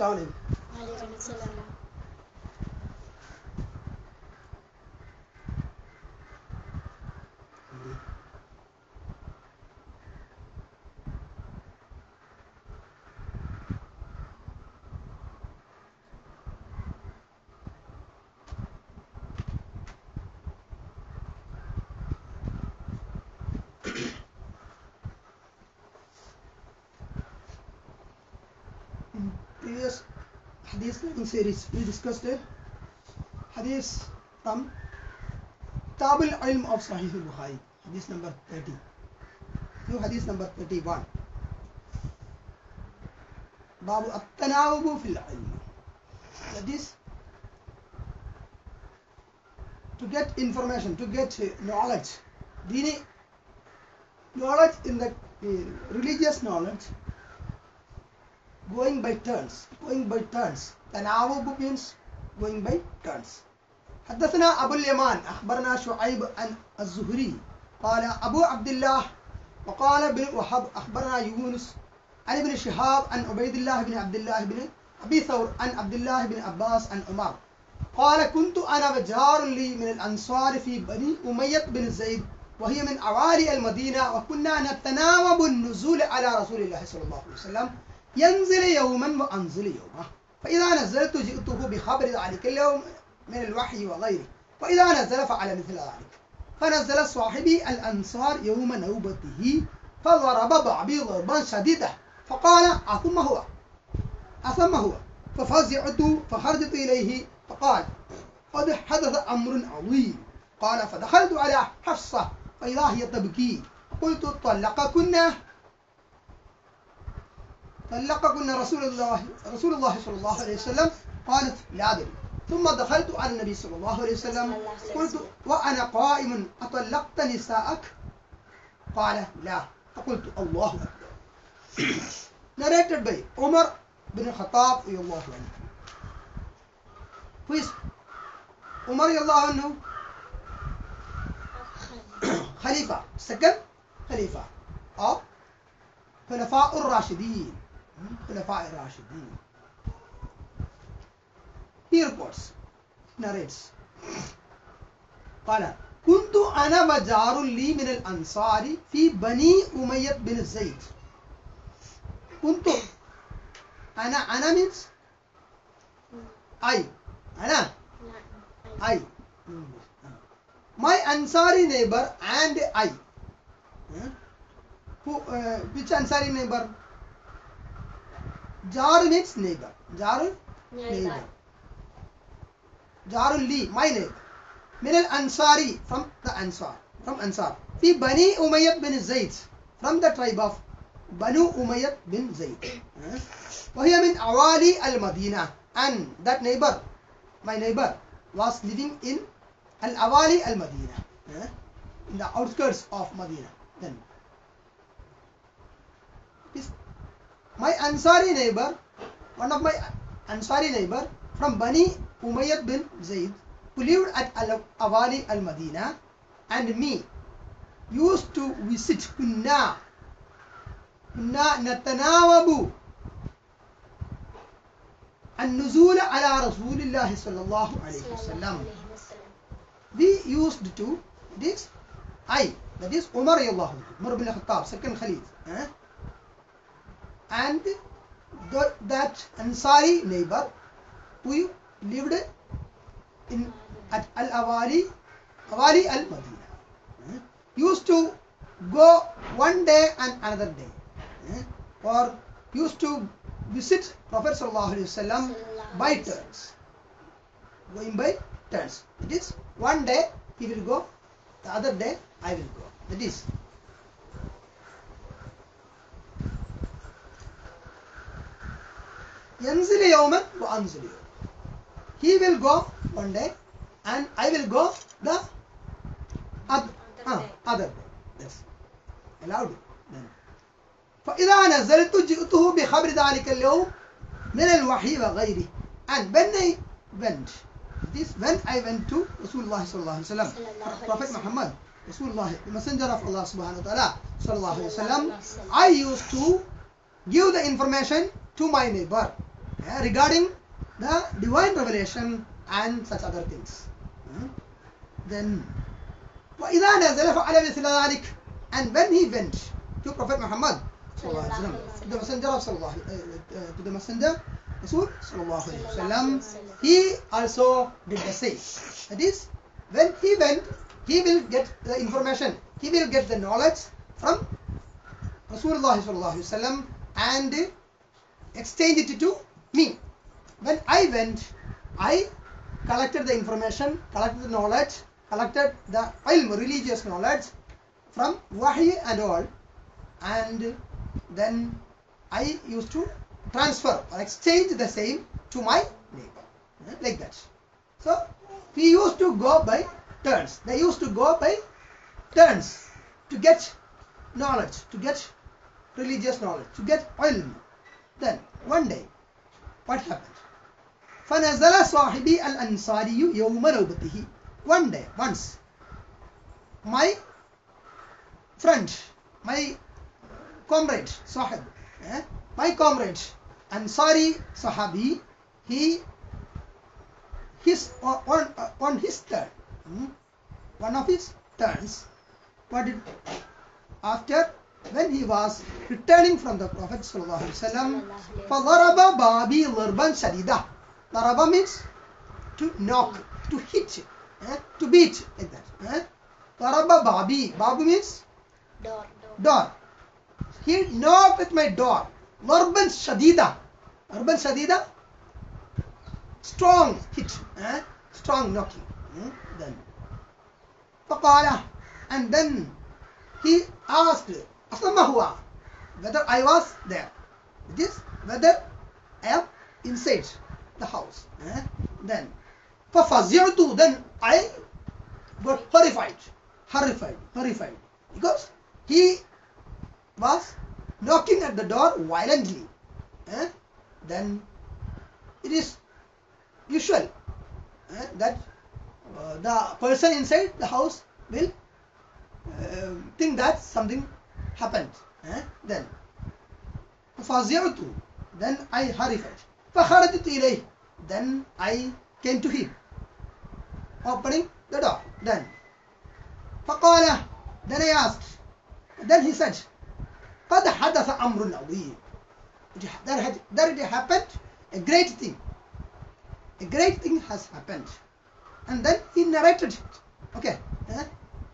Assalamu hadith learning series, we discussed a hadith from Tabul Ilm of Sahih al-Bukhari, hadith number 30. New hadith number 31. Babu at-tanawubu fil ilm. That is to get information, to get uh, knowledge. Dini knowledge in the uh, religious knowledge going by turns. Going by turns. تناوب means going by turns. حدثنا أبو اليمان. أخبرنا شعيب عن الزهري. قال أبو عبد الله. وقال ابن وهب. أخبرنا يونس عن ابن شهاب عن عبيد الله بن عبد الله بن أبي ثور عن عبد الله بن عباس عن عمر. قال كنت أنا وجار لي من الأنصار في بني أمية بن زيد وهي من أوالي المدينة وكنا نتناوب النزول على رسول الله صلى الله عليه وسلم. ينزل يوما وأنزل يوما. فإذا نزلت جئته بخبر ذلك اليوم من الوحي وغيره. وإذا نزل فعل مثل ذلك. فنزل صاحبي الأنصار يوم نوبته فضرب بعضي ضربا شديدا. فقال أثم هو؟ أثم هو؟ ففزعت فخرجت إليه. فقال قد حدث أمر عظيم. قال فدخلت على حفصة فإذا هي تبكي. قلت طلقكن؟ طلقكن رسول الله رسول الله صلى الله عليه وسلم قالت لا أدري ثم دخلت على النبي صلى الله عليه وسلم. قلت وأنا قائم أطلقت نساءك؟ قال لا. فقلت الله أكبر. Narrated by Umar bin Khattab الله عنه who is Umar الله عنه خليفة second خليفة of خلفاء الراشدين الخلفاء الراشدين. هي ريبورتس ناريتس قال كنت أنا وجار لي من الأنصار في بني أمية بن زيد. كنت أنا أنا مينز اي أنا. اي my ansari neighbor and i. Who uh, which ansari neighbor? Jaru means neighbor. Jaru? Neighbor. Jarulli, my neighbor. Minal Ansari, from the Ansar. From Ansar. Fi Bani Umayya bin Zayd, from the tribe of Banu Umayya bin Zayd. Wahiya min Awali al-Madina. And that neighbor, my neighbor, was living in Al-Awali al-Madina. In the outskirts of Madina. Then my Ansari neighbor, one of my Ansari neighbor from Bani Umayya bin Zayd, who lived at al Awali Al Madina, and me used to visit Kunna. Kunna natanawabu النزول Nuzul رسول الله صلى الله عليه وسلم we used to this I that is Umar الله Umar bin Khattab second Khalid eh? And the, that Ansari neighbor who lived in at Al Awali Awali Al Madina eh? used to go one day and another day eh? or used to visit Prophet sallallahu by turns going by turns it is one day he will go the other day I will go that is ينزل يوما وأنزل يوما he will go one day and I will go the other, uh, other day yes allowed then فإذا نزلت جئته بخبر ذلك اليوم من الوحي وغيره and when I went this when I went to Rasulullah sallallahu alaihi wasallam Prophet Muhammad Rasulullah the messenger of Allah subhanahu wa ta'ala sallallahu alaihi wasallam I used to give the information to my neighbor uh, regarding the divine revelation and such other things. Uh, then وإذا نزل فعل مثل ذلك and when he went to Prophet Muhammad صلى الله عليه وسلم, to the messenger of صلى الله, uh, uh, to the messenger Rasul صلى الله عليه وسلم, he also did the same. That is, when he went, he will get the information, he will get the knowledge from Rasulullah sallallahu alaihi wasallam and exchange it to me. When I went, I collected the information, collected the knowledge, collected the ilm, religious knowledge from wahi and all, and then I used to transfer or exchange the same to my neighbor, like that. So we used to go by turns. They used to go by turns to get knowledge, to get religious knowledge, to get ilm. Then one day, what happened? فنزل صاحبي الأنصاري يوم نوبته one day once my friend my comrade sahib eh, my comrade Ansari Sahabi he his on, on his turn hmm, one of his turns what did after when he was returning from the Prophet sallallahu alaihi wasallam فضرب بابي ضربا شديدا ضرب means to knock to hit eh, to beat like that eh? ضرب بابي babu means Door. door he knocked at my door ضربا شديدا ضربا شديدا strong hit eh? strong knocking eh? then فقال and then he asked أصلا هو whether I was there it is whether I am inside the house eh? then ففزعت then I got horrified horrified horrified because he was knocking at the door violently eh? then it is usual eh, that uh, the person inside the house will uh, think that something happened eh? then فزعت then I horrified فخرجت إليه then I came to him opening the door then فقال then I asked then he said قد حدث أمر عظيم there had there had happened a great thing a great thing has happened and then he narrated it okay eh?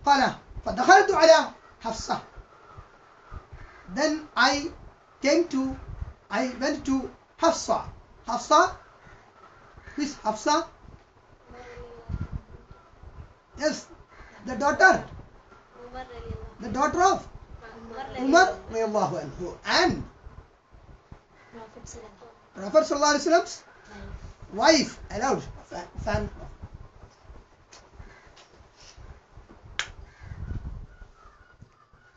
قال فدخلت على حفصة then I came to I went to Hafsa. Hafsa? Who is Hafsa? Yes the daughter. The daughter of Umar radiallahu anhu. And Prophet sallallahu alaihi wasallam's wife allowed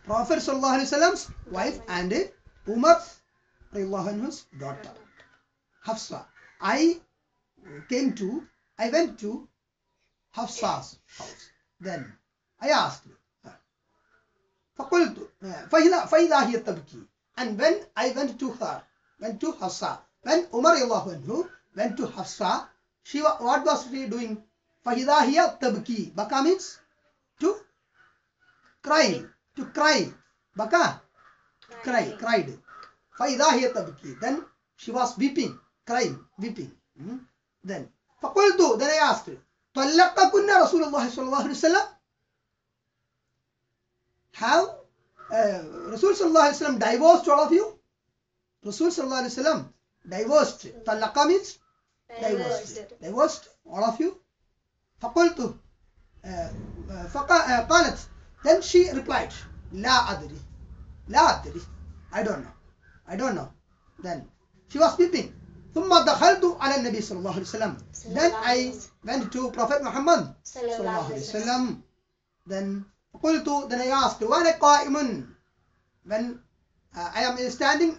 Prophet sallallahu alaihi wasallam's wife and Umar radiallahu anhu's daughter Hafsa I came to I went to Hafsa's house then I asked her فقلت فإذا فإذا هي تبكي and when I went to her went to Hafsa when Umar radiallahu anhu went to Hafsa she wa- what was she doing فإذا هي تبكي baka means to cry to cry baka cry cried فإذا هي تبكي then she was weeping crying weeping Hmm? then فقلت then I asked طلقكن رسول الله صلى الله عليه وسلم have uh, Rasul sallallahu alaihi wasallam divorced all of you Rasul sallallahu alaihi wasallam divorced طلق means divorced divorced all of you فقلت uh, uh, فقا- uh, قالت then she replied La adri. I don't know. I don't know. Then she was weeping. ثم دخلت على النبي صلى الله عليه وسلم. Then I went to Prophet Muhammad صلى الله عليه وسلم. Then قلت then I asked وأنا قائم when uh, I am standing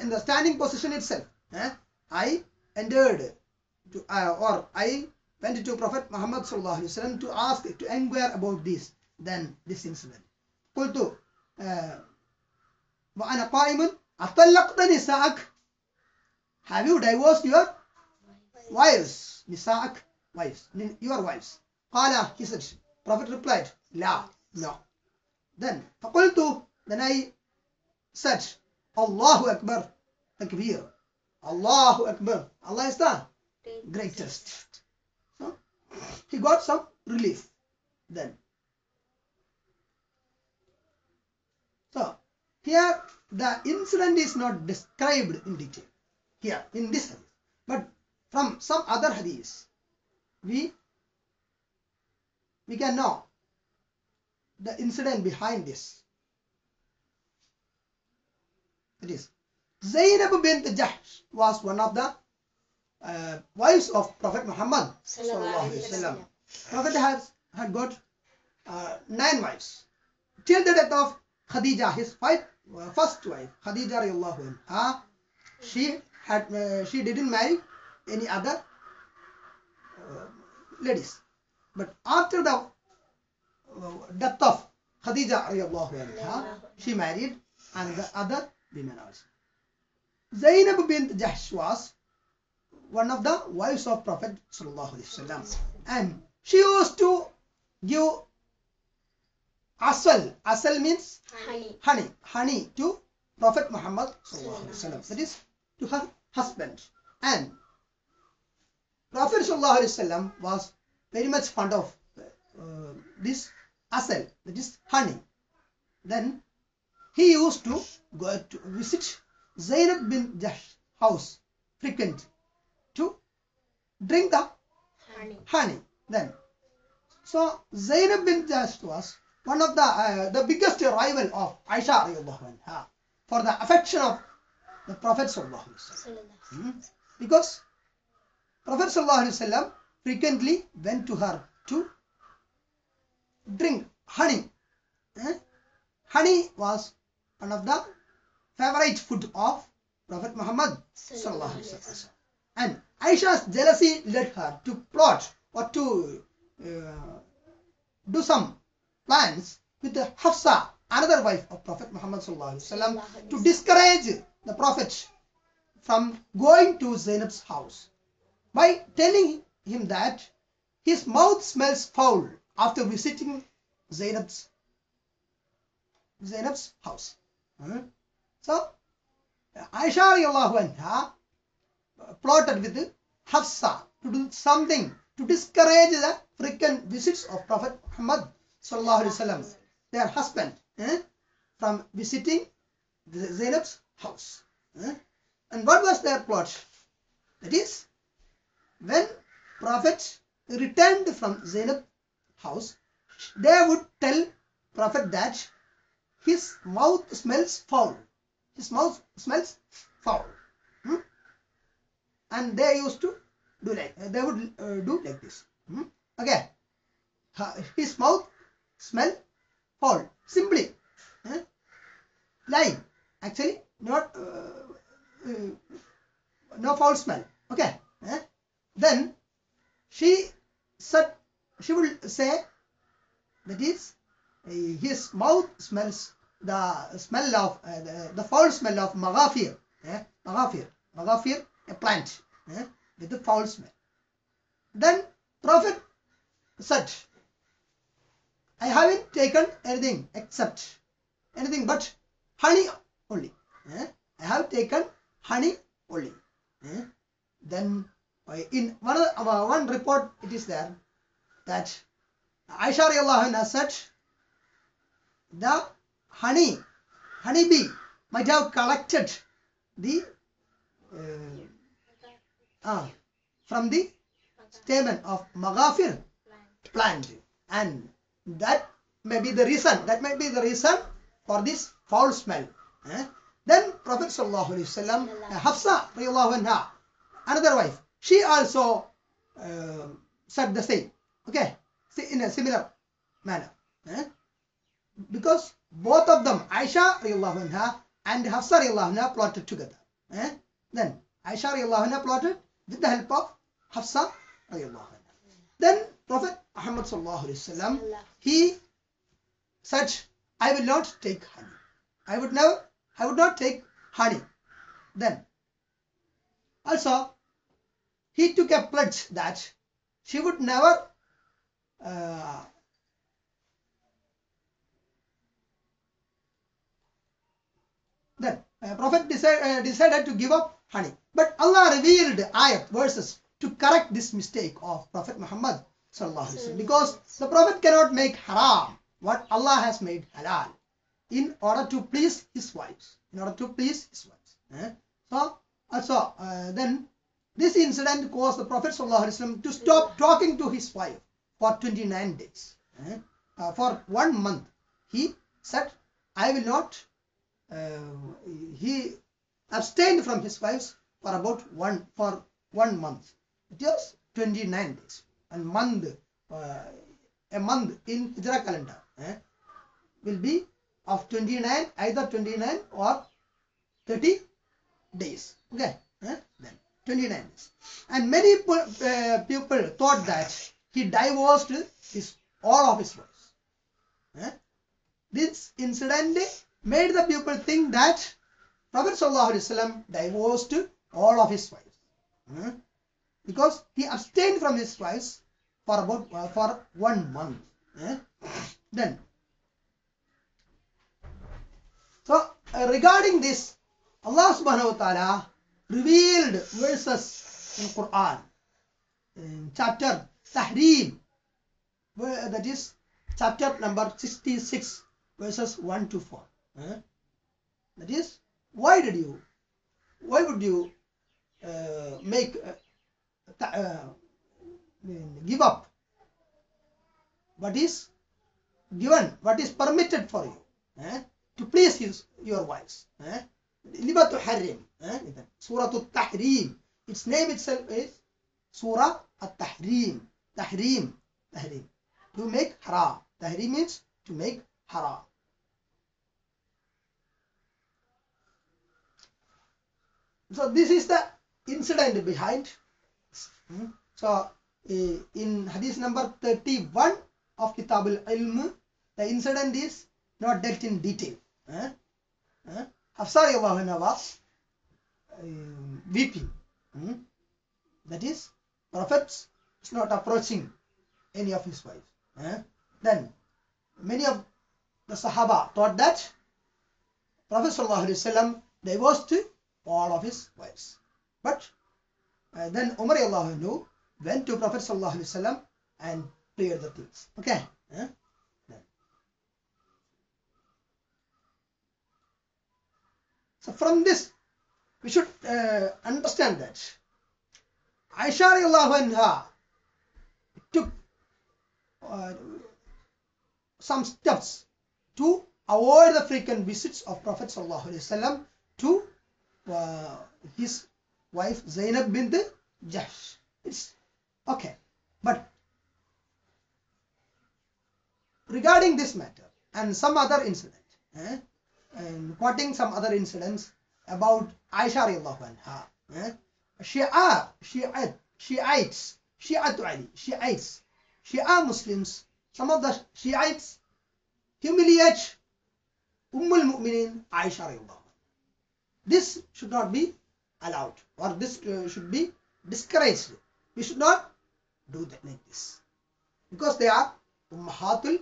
in the standing position itself. Eh? I entered to, uh, or I went to Prophet Muhammad sallallahu alaihi wasallam to ask to inquire about this then this incident. قلت uh, وأنا قائم أطلقت نساءك have you divorced your wives nisa'ak wives your wives قال he said prophet replied la no then فقلت then I said Allahu Akbar takbir Allahu Akbar Allah is the greatest so he got some relief then so here the incident is not described in detail here in this hadith. But from some other hadiths we we can know the incident behind this. It is Zainab bint Jahsh was one of the uh, wives of Prophet Muhammad. Prophet has had got uh, nine wives till the death of Khadija, his five, uh, first wife, Khadija radiallahu anha. She had uh, she didn't marry any other uh, ladies, but after the uh, death of Khadija radiallahu anha, she married and other women also. Zainab bint Jahsh was one of the wives of Prophet sallallahu alaihi wasallam, and she used to give asal. Asal means Honey. honey, honey to Prophet Muhammad sallallahu alaihi wasallam. That is to her husband. And Prophet sallallahu alaihi wasallam was very much fond of uh, this asal, that is honey. Then he used to go to visit Zainab bin Jahsh house frequently to drink the Honey. honey. Then, so Zainab bin Jahsh was one of the uh, the biggest rival of Aisha anha for the affection of the Prophet sallallahu alaihi wasallam. Sallallahu. Hmm? Because Prophet frequently went to her to drink honey. Eh? Honey was one of the favorite food of Prophet Muhammad. And Aisha's jealousy led her to plot or to uh, do some plans with the Hafsa, another wife of Prophet Muhammad wasallam, to discourage the Prophet from going to Zainab's house by telling him that his mouth smells foul after visiting Zainab's Zainab's house. Hmm? So Aisha anha plotted with Hafsa to do something to discourage the frequent visits of Prophet Muhammad sallallahu alaihi wasallam, their husband, eh, from visiting Zainab's house. eh. And what was their plot? That is, when Prophet returned from Zainab's house, they would tell Prophet that his mouth smells foul. His mouth smells foul. Hmm? And they used to do like they would uh, do like this. Hmm? Okay, his mouth smell foul. Simply, eh? lying. Actually, not uh, uh, no foul smell. Okay. eh? Then she said she will say that is uh, his mouth smells the smell of uh, the, the foul smell of maghafir. eh? Magafir. maghafir a plant eh? with the foul smell then prophet said i haven't taken anything except anything but honey only eh? i have taken honey only eh? then uh, in one of uh, one report it is there that Aisha radiallahu anha said the honey honeybee might have collected the uh, ah, from the stamen of maghafir plant and that may be the reason that may be the reason for this foul smell eh? then prophet sallallahu alaihi wasallam uh, hafsa anha another wife she also uh, said the same okay in a similar manner eh? because both of them Aisha anha and Hafsa anha plotted together eh? then Aisha anha plotted with the help of Hafsa anha then Prophet Muhammad sallallahu alaihi wasallam he said I will not take honey. I would never I would not take honey. Then Also, he took a pledge that she would never uh, then uh, prophet decide, uh, decided to give up honey. But allah revealed ayat verses to correct this mistake of prophet muhammad. sallallahu alaihi wasallam because the prophet cannot make haram what allah has made halal in order to please his wives in order to please his wives eh? so also uh, then this incident caused the prophet wasallam to stop talking to his wife for 29 days eh? uh, for one month he said i will not uh, he abstained from his wives for about one for one month just 29 days and month uh, a month in hijra calendar eh, will be of 29 either 29 or 30 days okay eh, then 29 days and many uh, people thought that he divorced his all of his wives eh? this incident made the people think that Prophet Wasallam divorced all of his wives hmm? because he abstained from his wives for about uh, for one month. eh? Then, so uh, regarding this, Allah Subhanahu wa Taala revealed verses in Quran in chapter Tahrim, where that is chapter number 66 verses 1 to 4 eh? that is why did you why would you uh, make uh, uh, give up what is given what is permitted for you eh? to please his, your wives eh? لما تحرم eh? سورة التحريم its name itself is Surah التحريم تحريم تحريم to make haram tahrim means to make haram so this is the incident behind Hmm. so eh, in hadith number 31 of kitab al-ilm the incident is not dealt in detail. Anha was um, weeping Hmm. that is prophet is not approaching any of his wives. Then many of the sahaba thought that prophet wasallam divorced all of his wives. But uh, then umar anhu went to prophet wasallam and cleared the things okay? Then. so from this we should uh, understand that Aisha anha took uh, some steps to avoid the frequent visits of Prophet wasallam to uh, his wife Zainab bint Jahsh. It's okay, but regarding this matter and some other incident, eh, and quoting some other incidents about Aisha radiallahu anha, eh, Shia, Shiite, Shiites, Shi'atu Ali, Shiites, Shia Muslims, some of the Shiites humiliate Ummul Mu'minin Aisha radiallahu. This should not be allowed or this uh, should be discouraged. We should not do that like this because they are Ummahatul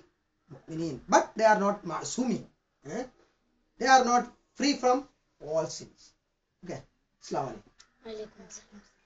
Mu'minin but they are not Ma'sumi. Eh? They are not free from all sins. Okay. Assalamu alaikum.